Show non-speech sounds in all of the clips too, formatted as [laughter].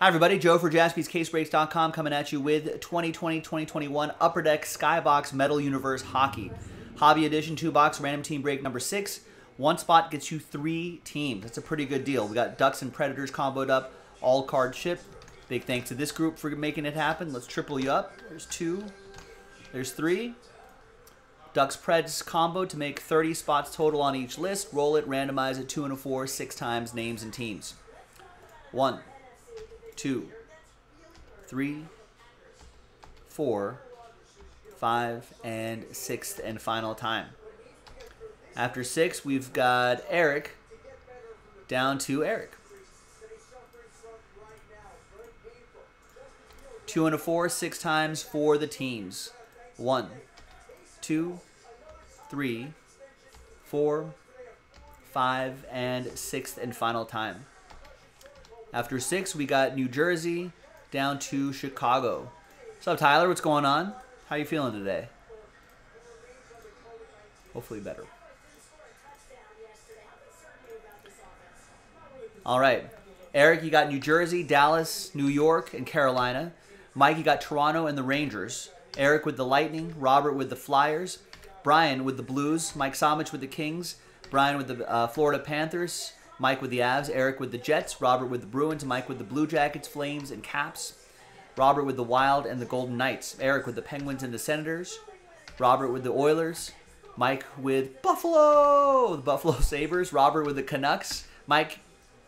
Hi, everybody. Joe for jaspyscasebreaks.com coming at you with 2020-2021 Upper Deck Skybox Metal Universe Hockey. Hobby Edition 2-box random team break number 6. One spot gets you three teams. That's a pretty good deal. We got Ducks and Predators comboed up, all card ship. Big thanks to this group for making it happen. Let's triple you up. There's two. There's three. Ducks Preds combo to make 30 spots total on each list. Roll it, randomize it, two and a four, six times, names and teams. One, two, three, four, five, and sixth and final time. After six, we've got Eric down to Eric. Two and a four, six times for the teams. One, two, three, four, five, and sixth and final time. After six, we got New Jersey down to Chicago. What's up, Tyler? What's going on? How you feeling today? Hopefully better. All right. Eric, you got New Jersey, Dallas, New York, and Carolina. Mike, you got Toronto and the Rangers. Eric with the Lightning. Robert with the Flyers. Brian with the Blues. Mike Samich with the Kings. Brian with the uh, Florida Panthers. Mike with the Avs. Eric with the Jets. Robert with the Bruins. Mike with the Blue Jackets, Flames, and Caps. Robert with the Wild and the Golden Knights. Eric with the Penguins and the Senators. Robert with the Oilers. Mike with Buffalo, the Buffalo Sabres. Robert with the Canucks. Mike,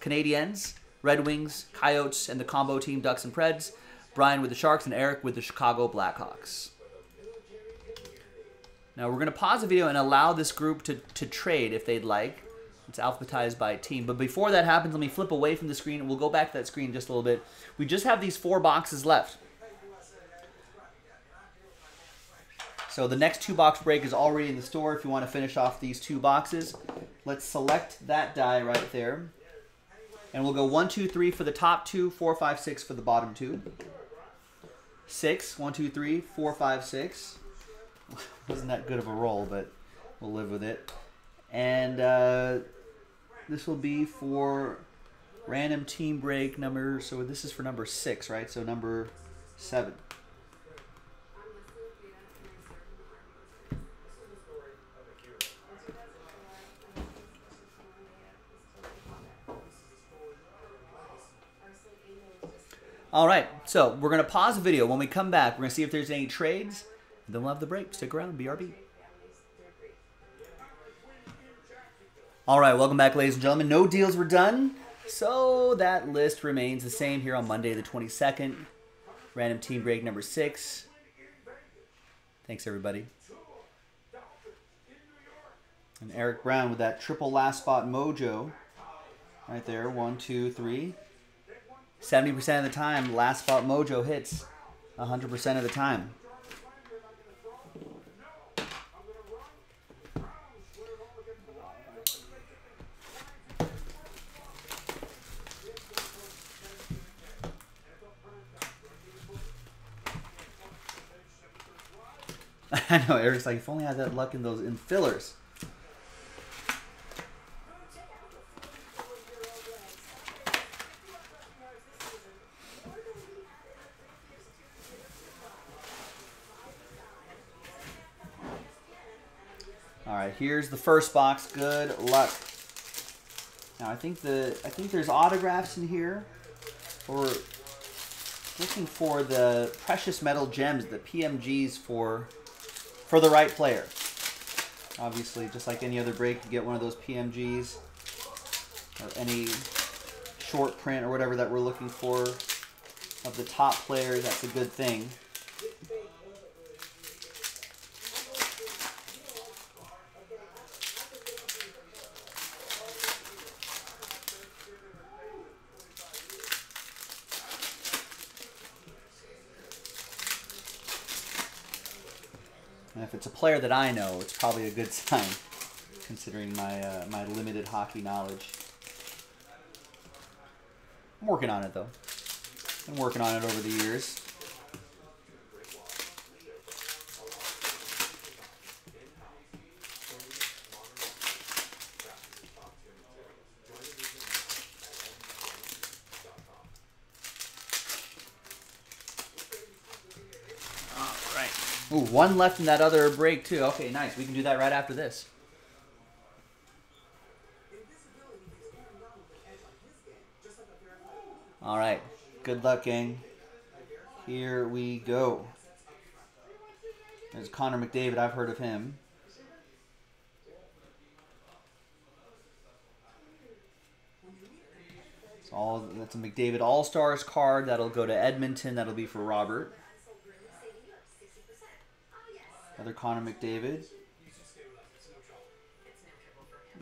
Canadiens. Red Wings, Coyotes, and the combo team Ducks and Preds. Brian with the Sharks, and Eric with the Chicago Blackhawks. Now we're going to pause the video and allow this group to, to trade if they'd like. It's alphabetized by team. But before that happens, let me flip away from the screen. We'll go back to that screen just a little bit. We just have these four boxes left. So the next two box break is already in the store if you want to finish off these two boxes. Let's select that die right there. And we'll go one, two, three for the top two, four, five, six for the bottom two. Six, one, two, three, four, five, six. [laughs] Wasn't that good of a roll, but we'll live with it. And uh, this will be for random team break number. So this is for number six, right? So number seven. All right, so we're going to pause the video. When we come back, we're going to see if there's any trades. Then we'll have the break. Stick around, BRB. All right, welcome back, ladies and gentlemen. No deals were done, so that list remains the same here on Monday the 22nd. Random team break number six. Thanks, everybody. And Eric Brown with that triple last spot mojo. Right there, one, two, three. 70% of the time, last spot mojo hits 100% of the time. [laughs] I know, Eric's like, if only I had that luck in those in fillers. All right, here's the first box. Good luck. Now I think the I think there's autographs in here, or looking for the precious metal gems, the PMGs for for the right player. Obviously, just like any other break, you get one of those PMGs or any short print or whatever that we're looking for of the top players. That's a good thing. And if it's a player that I know, it's probably a good [laughs] sign, considering my uh, my limited hockey knowledge. I'm working on it though. Been working on it over the years. One left in that other break too. Okay, nice. We can do that right after this. All right. Good luck, gang. Here we go. There's Connor McDavid. I've heard of him. It's all that's a McDavid All Stars card. That'll go to Edmonton. That'll be for Robert. Another Connor McDavid.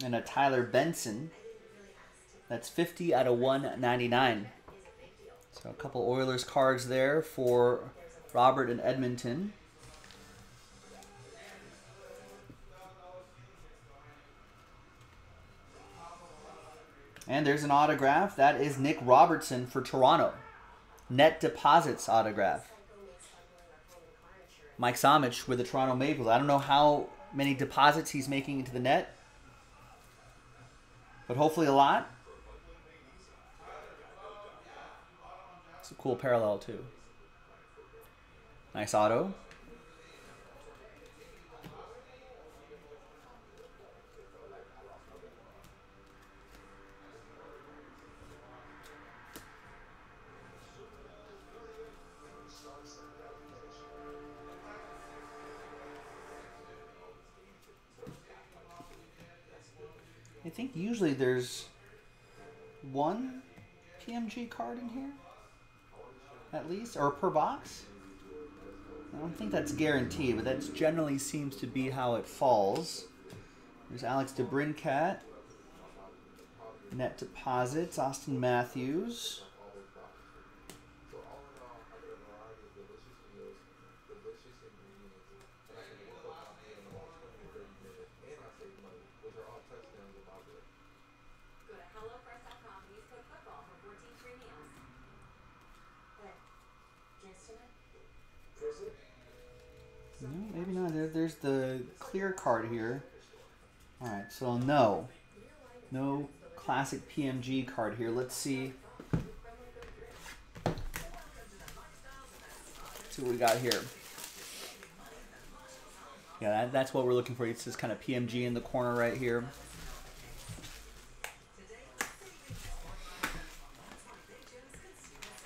And a Tyler Benson. That's 50 out of 199. So a couple Oilers cards there for Robert and Edmonton. And there's an autograph. That is Nick Robertson for Toronto. Net deposits autograph. Mike Samich with the Toronto Maple. I don't know how many deposits he's making into the net, but hopefully a lot. It's a cool parallel, too. Nice auto. I think usually there's one PMG card in here, at least, or per box. I don't think that's guaranteed, but that generally seems to be how it falls. There's Alex DeBrincat, net deposits, Auston Matthews. No, maybe not. There, there's the clear card here. All right, so no, no classic PMG card here. Let's see. see what we got here. Yeah, that, that's what we're looking for. It's this kind of PMG in the corner right here.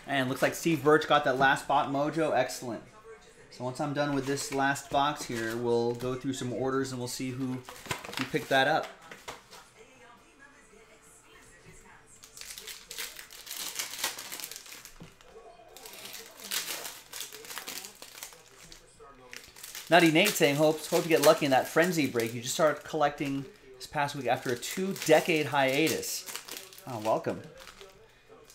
And looks like Steve Birch got that last spot mojo. Excellent. So once I'm done with this last box here, we'll go through some orders and we'll see who, who picked that up. Nutty Nate saying hopes hope to get lucky in that frenzy break. You just started collecting this past week after a two-decade hiatus. Oh, welcome.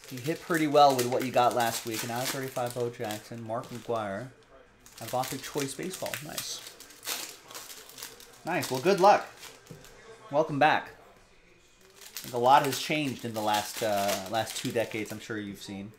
You hit pretty well with what you got last week. And now 35 Bo Jackson, Mark McGwire, Avante Choice Baseball. Nice. Nice. Well, good luck. Welcome back. I a lot has changed in the last uh, last two decades. I'm sure you've seen.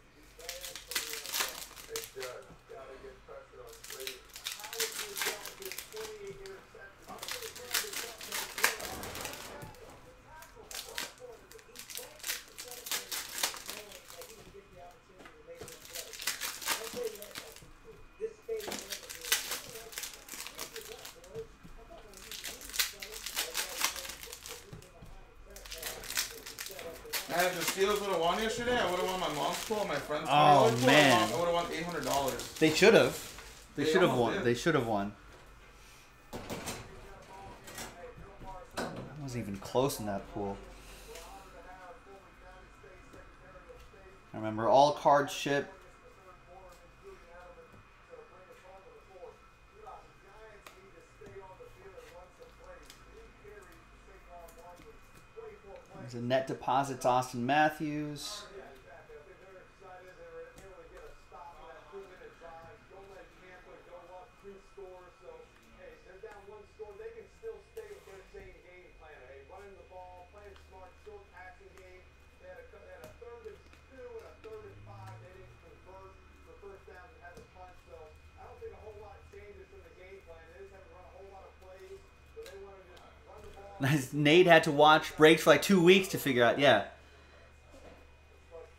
Steelers would have won yesterday, I would have won my mom's pool, my friend's Oh, pool. man. I would have won eight hundred dollars. They should have. They, They should have won. did. They should have won. I wasn't even close in that pool. I remember all cards ship. Net deposits, Auston Matthews. [laughs] Nate had to watch breaks for like two weeks to figure out. Yeah.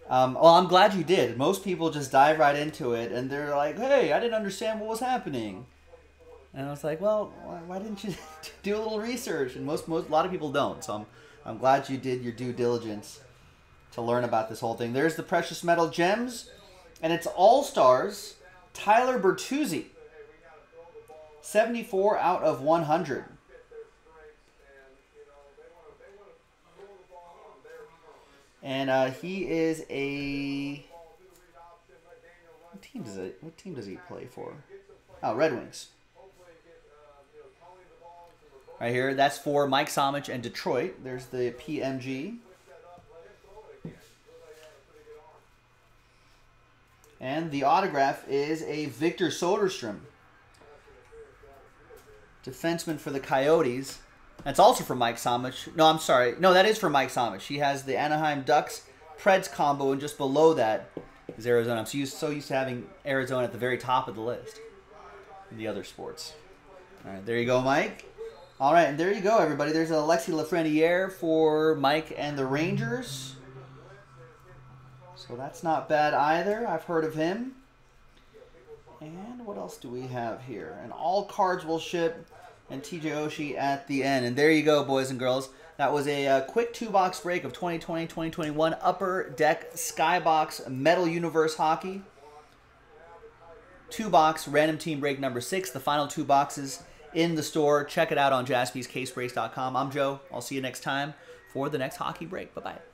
Um, well, I'm glad you did. Most people just dive right into it, and they're like, "Hey, I didn't understand what was happening." And I was like, well, why, didn't you [laughs] do a little research? And most, most, a lot of people don't. So I'm, I'm glad you did your due diligence to learn about this whole thing. There's the precious metal gems, and it's all stars. Tyler Bertuzzi, 74 out of 100. And uh, he is a. What team does it? What team does he play for? Oh, Red Wings. Right here, that's for Mike Somich and Detroit. There's the PMG. And the autograph is a Victor Soderstrom, defenseman for the Coyotes. That's also for Mike Somich. No, I'm sorry. No, that is for Mike Somich. He has the Anaheim Ducks Preds combo, and just below that is Arizona. I'm so used, so used to having Arizona at the very top of the list in the other sports. All right, there you go, Mike. All right, and there you go, everybody. There's Alexis Lafreniere for Mike and the Rangers. So that's not bad either. I've heard of him. And what else do we have here? And all cards will ship and TJ Oshie at the end. And there you go, boys and girls. That was a uh, quick two box break of 2020 2021 Upper Deck Skybox Metal Universe Hockey. Two box random team break number six. The final two boxes in the store. Check it out on jaspyscasebreaks.com. I'm Joe. I'll see you next time for the next hockey break. Bye bye.